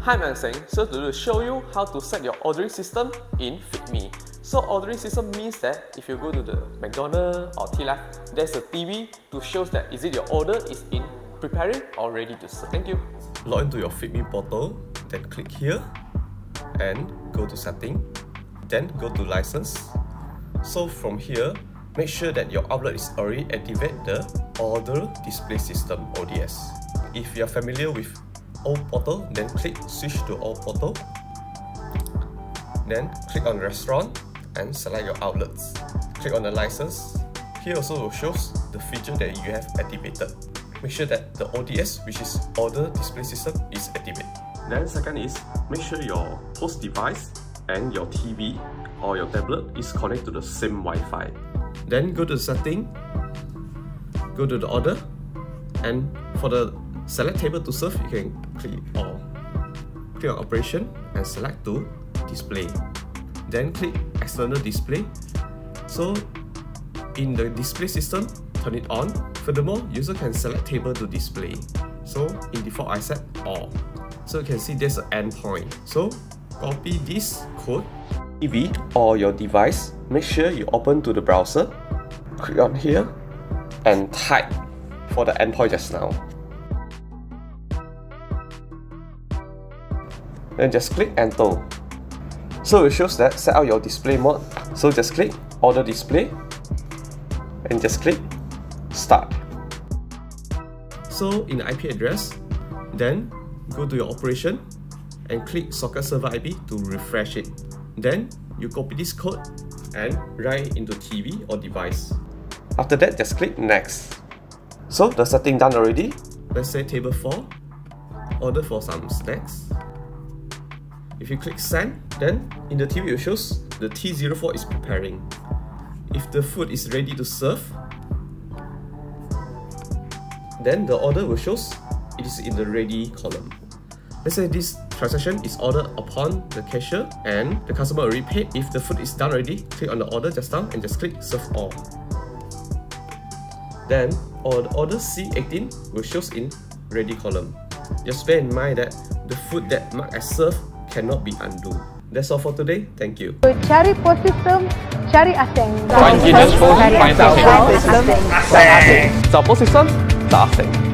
Hi, I'm. So today to show you how to set your ordering system in FeedMe. So ordering system means that if you go to the McDonald's or Tealive, there's a TV to show that is it your order is in preparing or ready to serve. Thank you. Log into your FeedMe portal, then click here and go to setting, then go to license. So from here, make sure that your outlet is already activated the order display system ODS. If you are familiar with all portal, then click switch to all portal. Then click on restaurant and select your outlets. Click on the license. Here also will show the feature that you have activated. Make sure that the ODS, which is order display system, is activated. Then second is make sure your host device and your TV or your tablet is connected to the same Wi-Fi. Then go to setting, go to the order, and for the select table to serve, you can click all. Click on operation and select to display. Then click external display. So in the display system, turn it on. Furthermore, user can select table to display. So in default, I set all. So you can see there's an endpoint. So copy this code. TV or your device, make sure you open to the browser. Click on here and type for the endpoint just now. Then just click enter. So it shows that set out your display mode. So just click order display and just click start. So in the IP address, then go to your operation and click socket server IP to refresh it. Then you copy this code and write into TV or device. After that, just click next. So the setting done already. Let's say table 4, order for some snacks. If you click send, then in the TV it shows the T04 is preparing. If the food is ready to serve, then the order will show it is in the ready column. Let's say this transaction is ordered upon the cashier and the customer already paid. If the food is done already, click on the order just now and just click serve all. Then or order C18 will show in ready column. Just bear in mind that the food that marked as served cannot be undone. That's all for today. Thank you. Cari post system, cari aseng. Find Guinness Post, find。